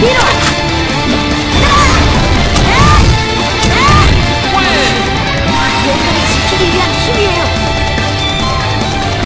위로! 몸을 지키기 위한 힘이에요!